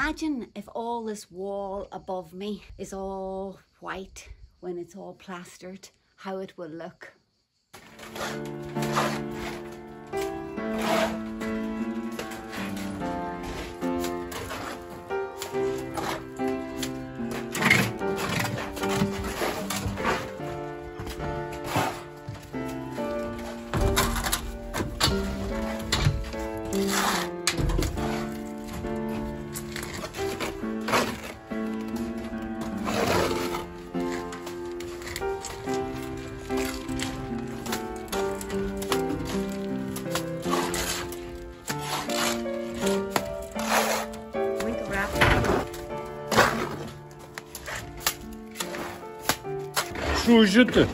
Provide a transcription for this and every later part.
imagine if all this wall above me is all white when it's all plastered, how it will look. Şu ucutu.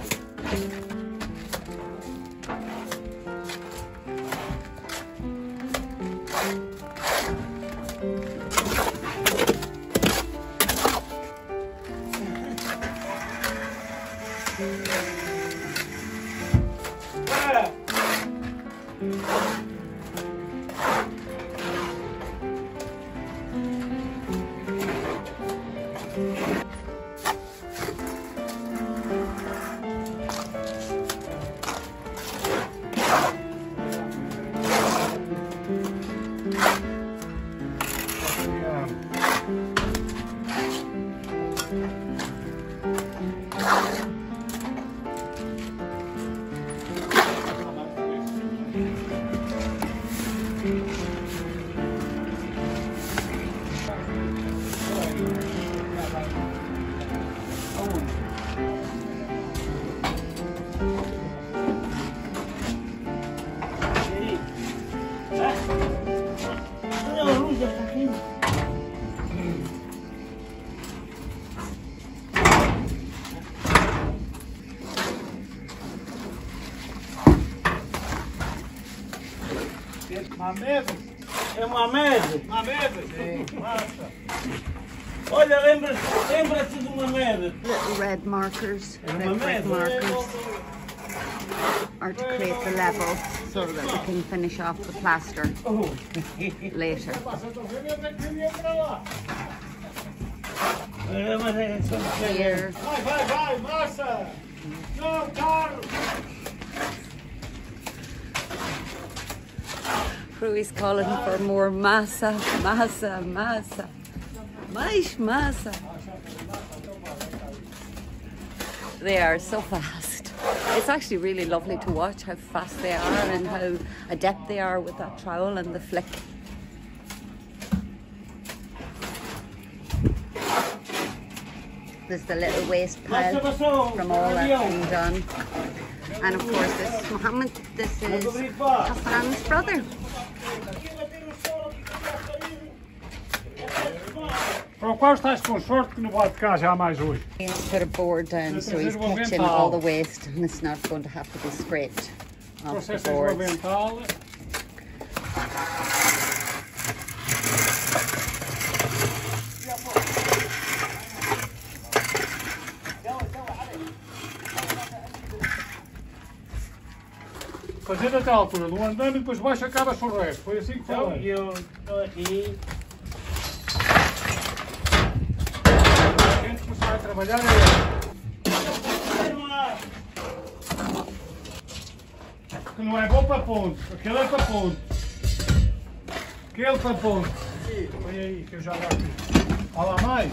Mameve? É mameve? Mameve? Sim. Massa. Olha, lembra- lembra-te do mameve? Little red markers, É red brick markers are to create the level so that we can finish off the plaster Oh. later. É, mas é só de Here, Vai, vai, vai, massa! Não, Carlos! Cruise calling for more massa, massa, massa. Mais massa. They are so fast. It's actually really lovely to watch how fast they are and how adept they are with that trowel and the flick. There's the little waste pile from all that's been done. And of course, this is Mohammed. This is Hassan's brother. Para qual estás com sorte que não vai de cá já mais hoje? He's put a board down, so he's catching all the waste, and it's not going to have to be scraped off the boards. Fazer até a altura do andame e depois baixo acaba-se o resto. Foi assim que Então, foi. eu estou aqui. A gente começar a trabalhar é que não é bom para ponto. Aquele é para ponto. Aquele para ponto. Põe aí que eu já dá aqui. Olha lá mais.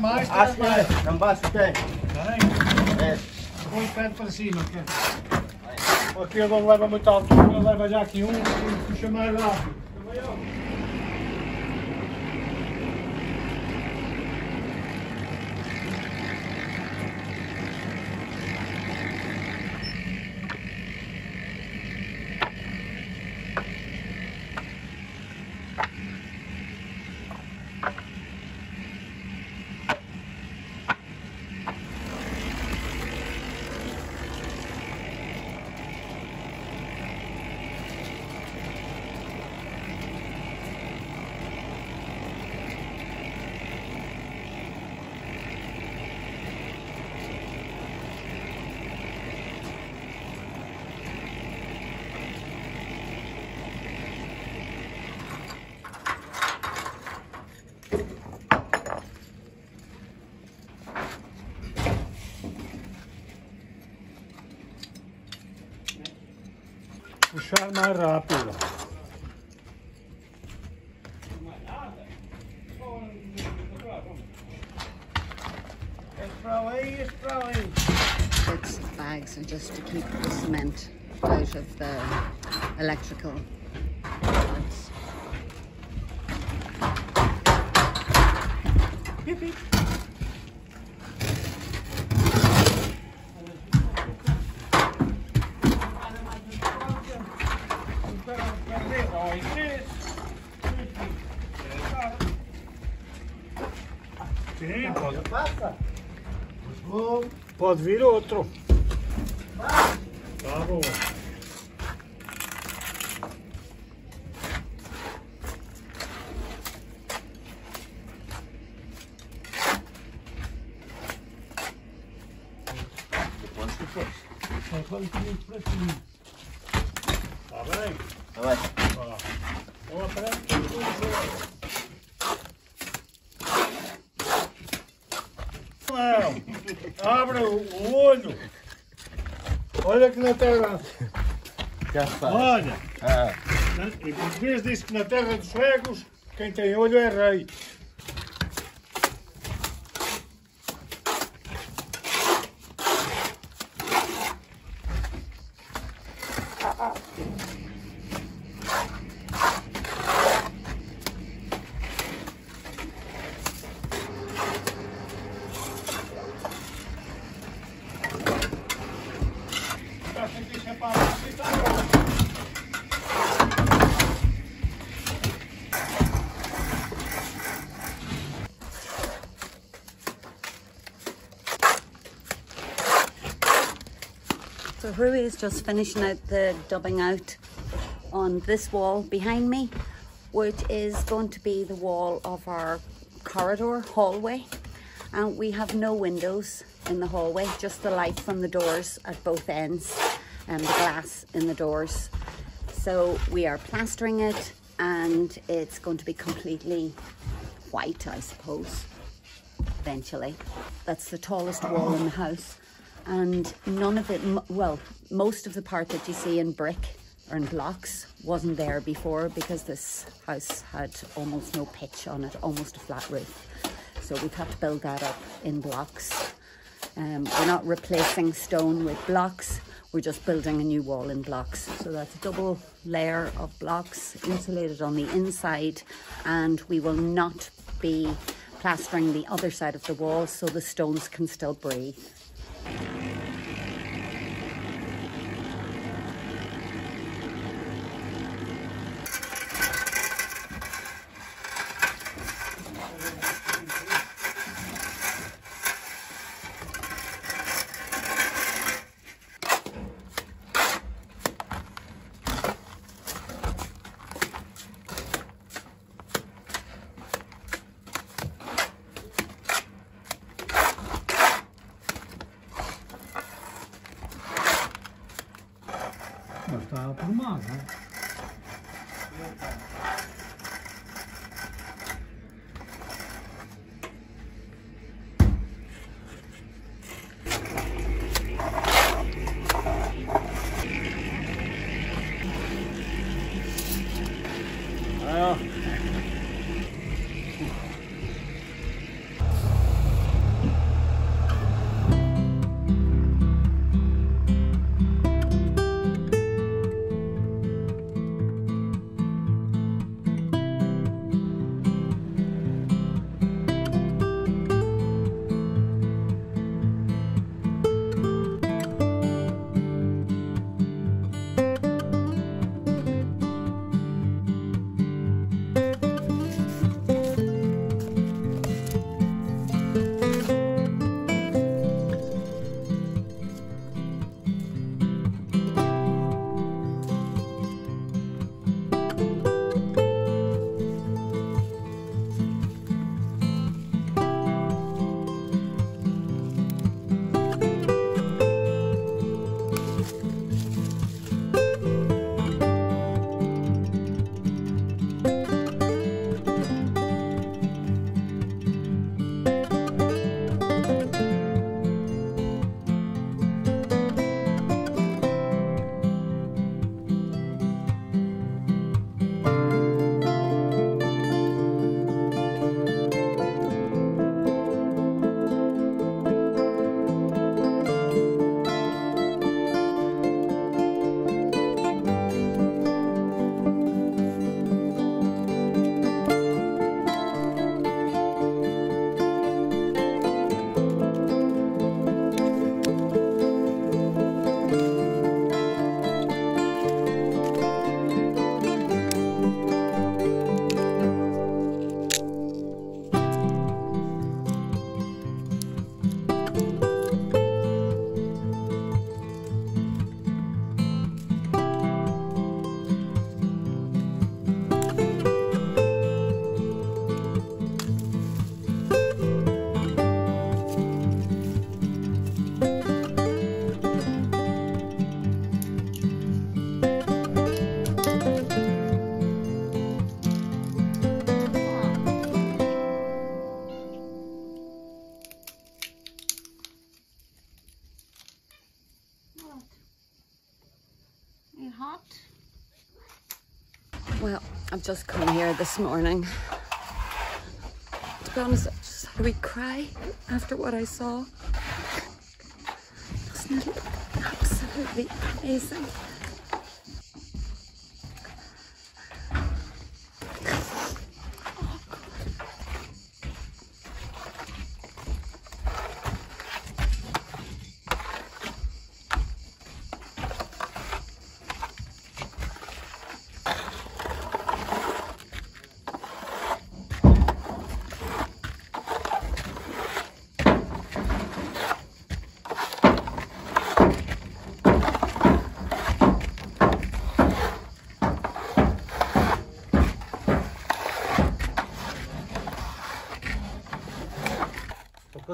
Mais, Acho mais. que é. Não basta tem. Tem? É. Põe o pé para cima. Que... é. Aquele não leva muita altura, leva já aqui um puxa mais rápido. Pra lá. Its bags are just to keep the cement out of the electrical pode vir outro. Tá bom. Depois, depois. Só fala comigo para cima. Tá bem? Tá bem. Vamos. Não, abre o olho. Olha que na terra. Olha, Ah, em português diz que na terra dos cegos, quem tem olho é rei. So Rui is just finishing out the dubbing out on this wall behind me, which is going to be the wall of our corridor hallway. And we have no windows in the hallway, just the light from the doors at both ends and the glass in the doors. So we are plastering it and it's going to be completely white, I suppose eventually. That's the tallest wall in the house. And none of it, well, most of the part that you see in brick or in blocks wasn't there before because this house had almost no pitch on it, almost a flat roof. So we've had to build that up in blocks. Um, we're not replacing stone with blocks, we're just building a new wall in blocks. So that's a double layer of blocks insulated on the inside, and we will not be plastering the other side of the wall so the stones can still breathe. Just come here this morning. To be honest, I just had a wee cry after what I saw. Doesn't it look absolutely amazing?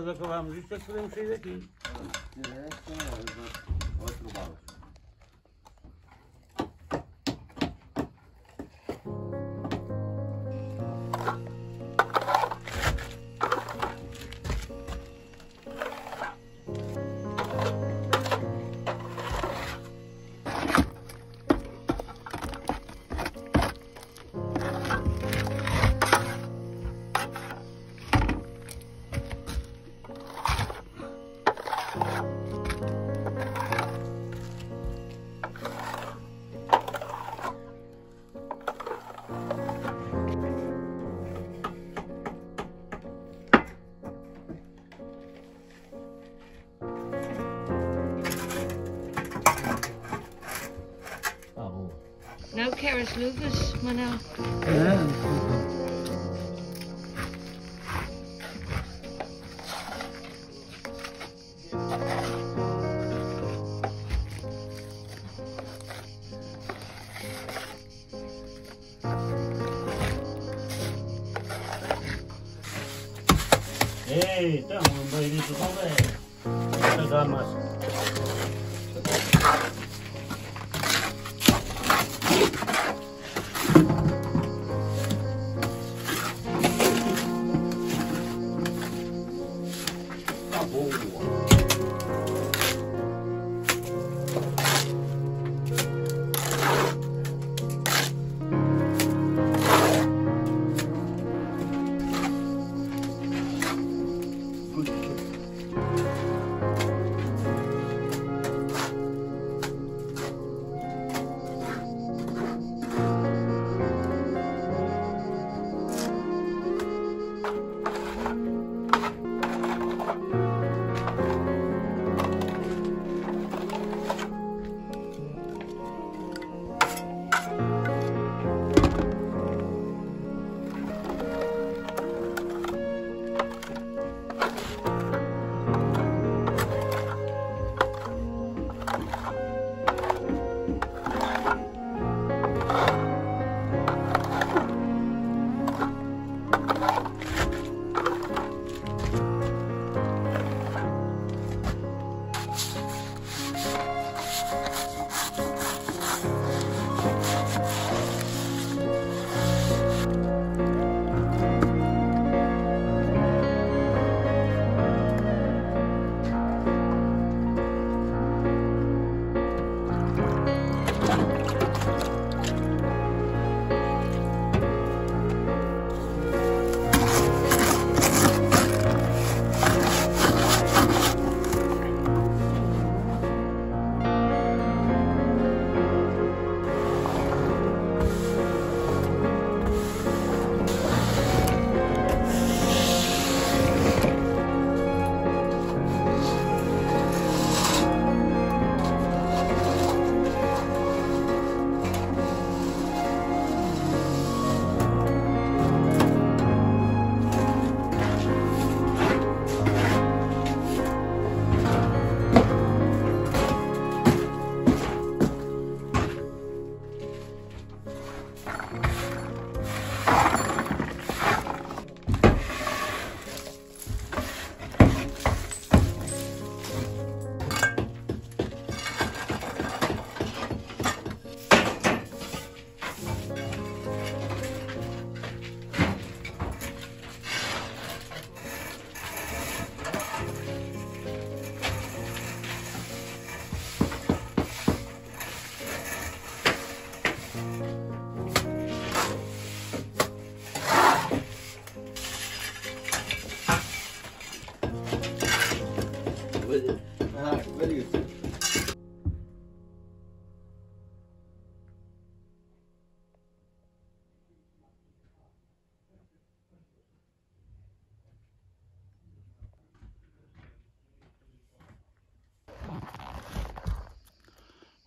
quando acabarmos isto, é que podemos sair daqui. É, é, é, é, é, é, é, No carrots, Lucas, Manel. Ei,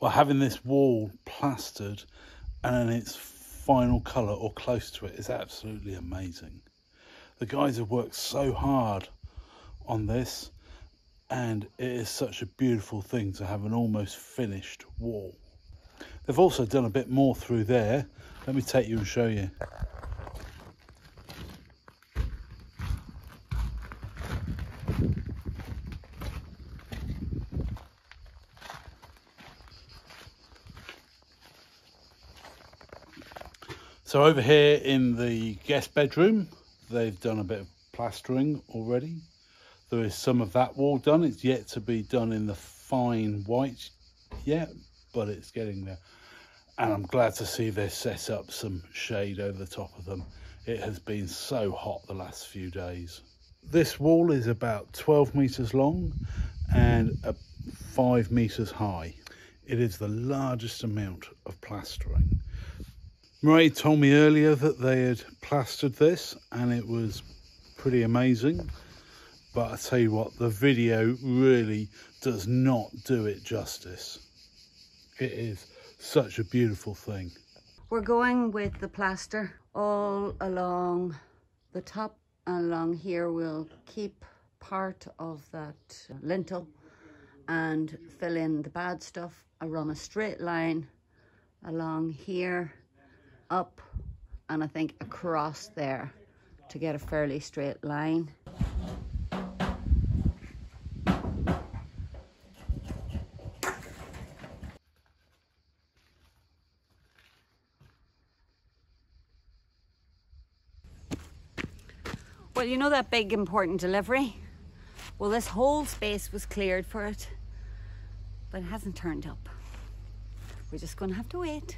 Well, having this wall plastered and its final colour or close to it is absolutely amazing. The guys have worked so hard on this and it is such a beautiful thing to have an almost finished wall. They've also done a bit more through there. Let me take you and show you. So over here in the guest bedroom, they've done a bit of plastering already. There is some of that wall done. It's yet to be done in the fine white yet, but it's getting there. And I'm glad to see they set up some shade over the top of them. It has been so hot the last few days. This wall is about 12 meters long and five meters high. It is the largest amount of plastering Murray told me earlier that they had plastered this and it was pretty amazing. But I tell you what, the video really does not do it justice. It is such a beautiful thing. We're going with the plaster all along the top and along here we'll keep part of that lintel and fill in the bad stuff. I run a straight line along here up and I think across there to get a fairly straight line. Well, you know that big important delivery? Well, this whole space was cleared for it, but it hasn't turned up. We're just going to have to wait.